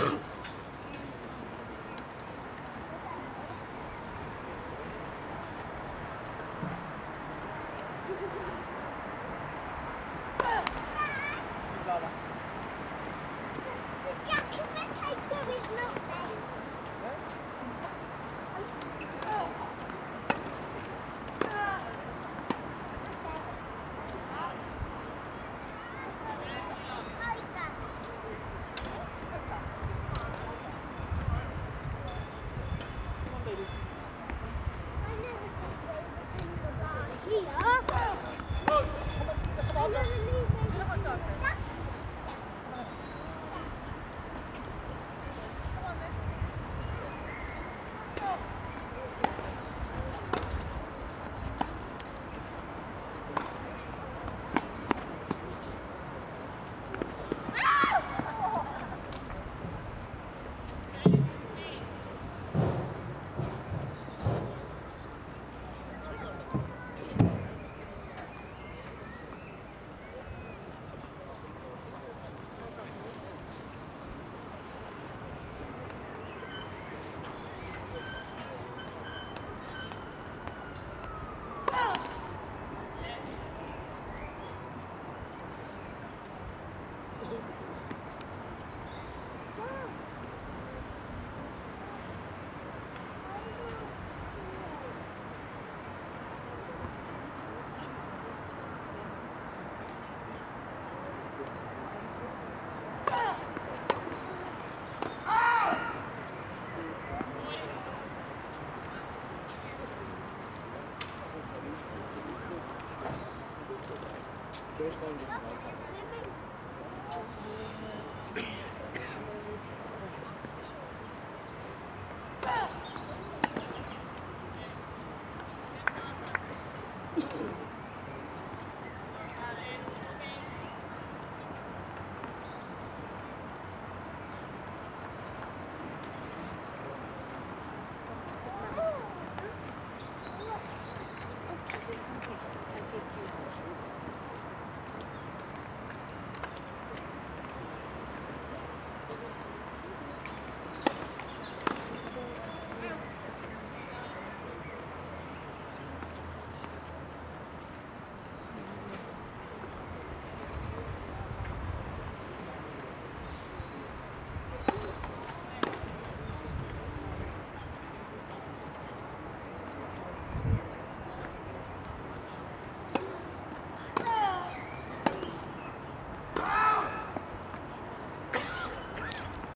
too. Nasıl abla? Merhaba tabii. Görüşten geçsin.